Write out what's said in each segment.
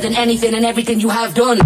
Than anything and everything you have done.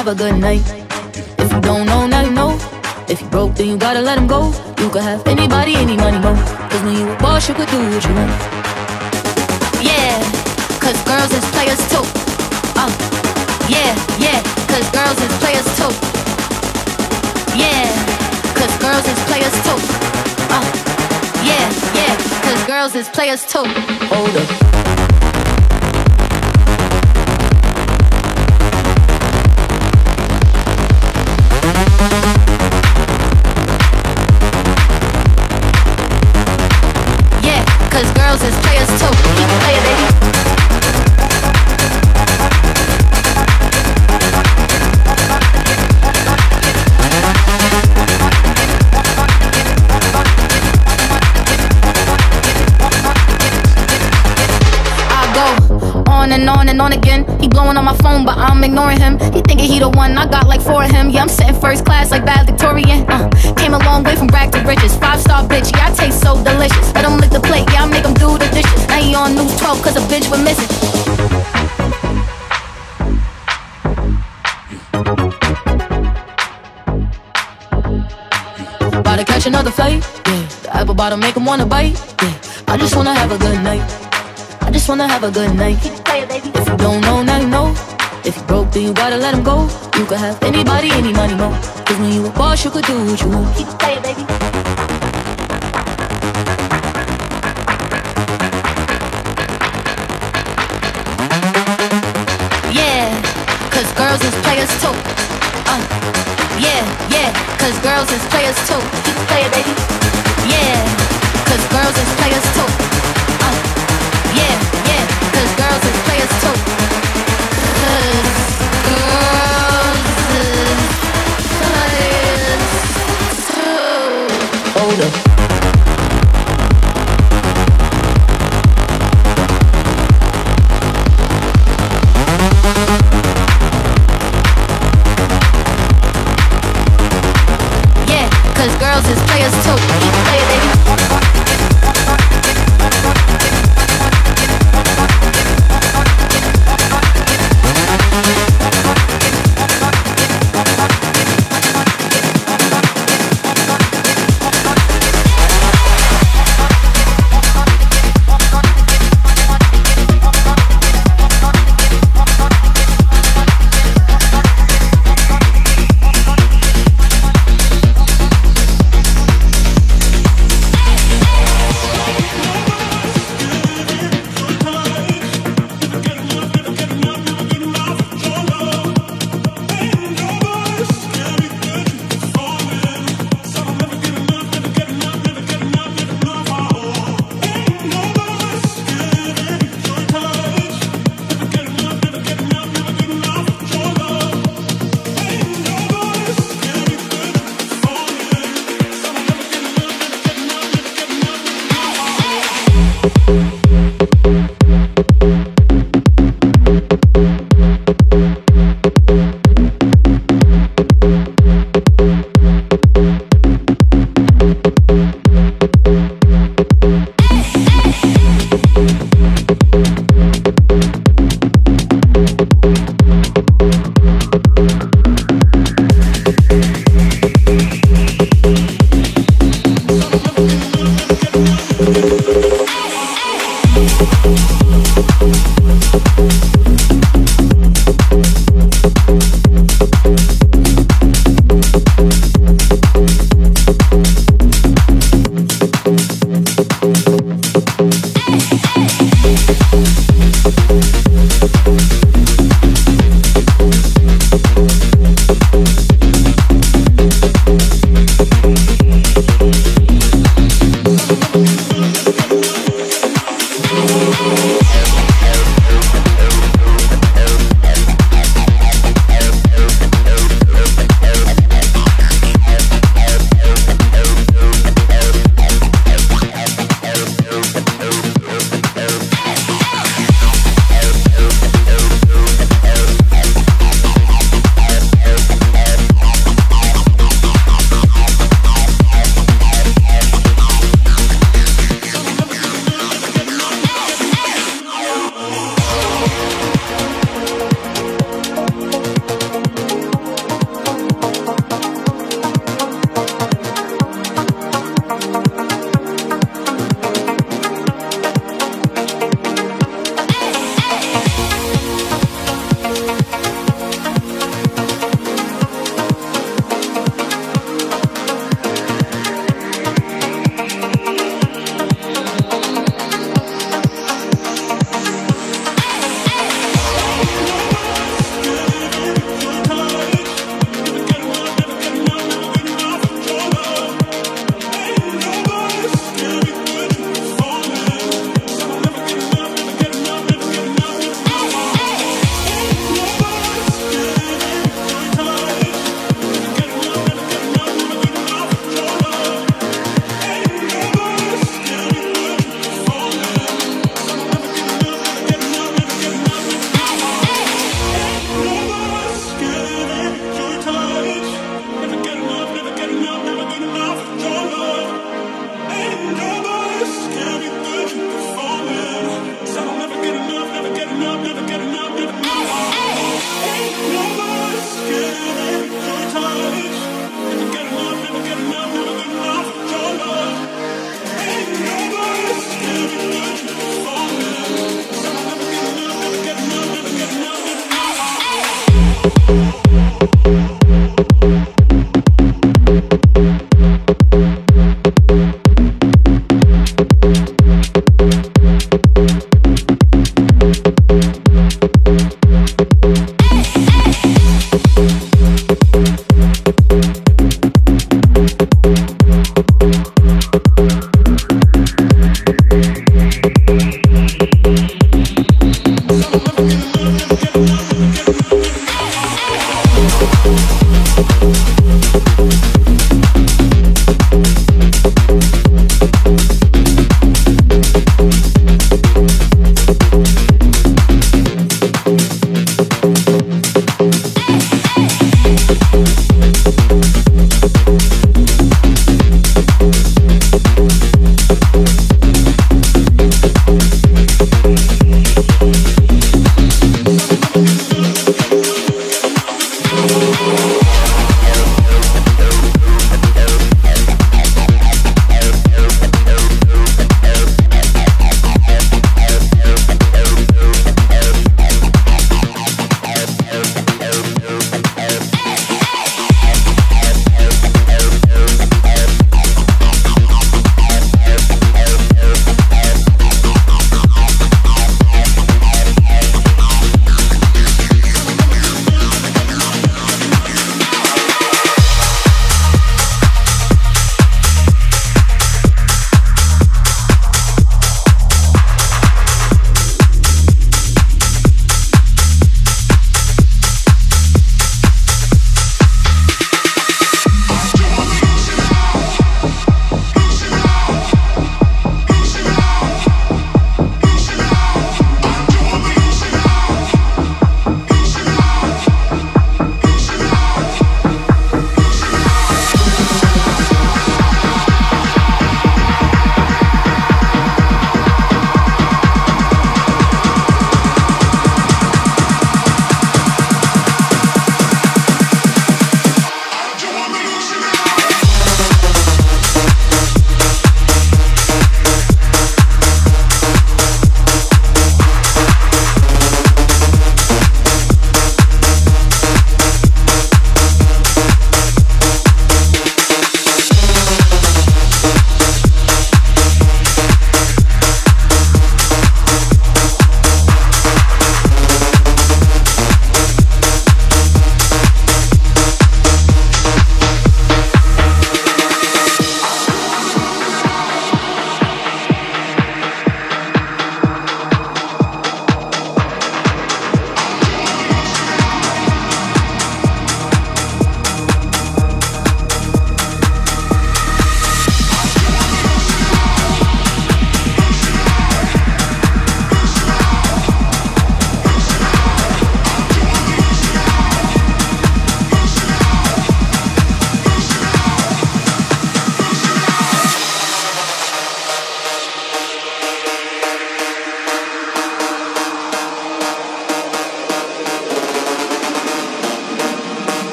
Have a good night. Riches. Five star bitch, yeah, I taste so delicious. Let him lick the plate, yeah, I make him do the dishes. Now he on news 12 cause a bitch went missing. About to catch another flight. Yeah. The apple bottom make 'em wanna bite. Yeah. I just wanna have a good night. I just wanna have a good night. If you don't know, now you know. If you broke, then you gotta let him go. You could have anybody, any money, mo. Cause when you a boss, you could do what you want. Keep it playing, baby.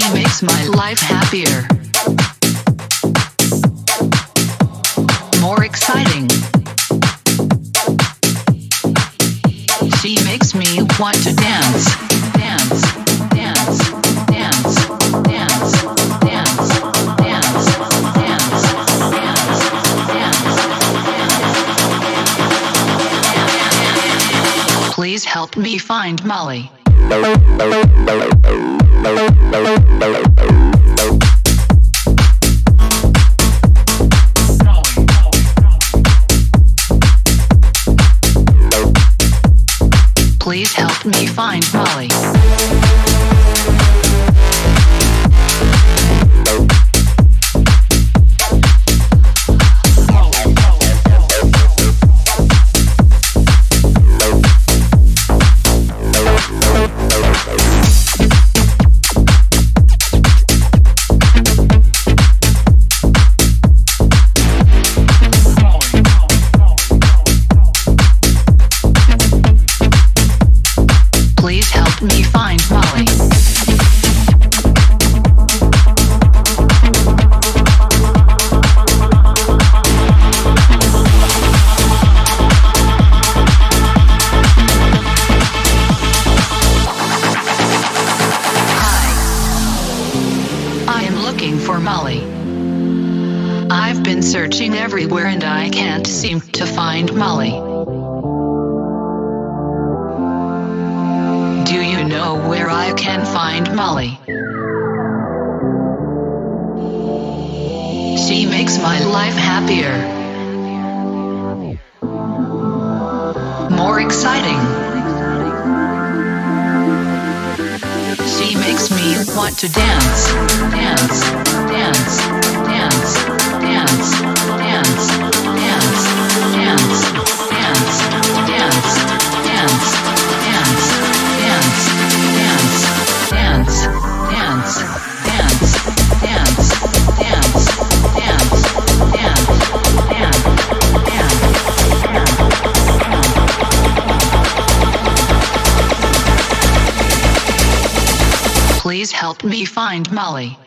He makes my life happier. More exciting. She makes me want to dance, dance, dance, dance, dance, dance, dance, dance, dance, dance. Please help me find Molly. Please help me find Molly. Today. Find Molly.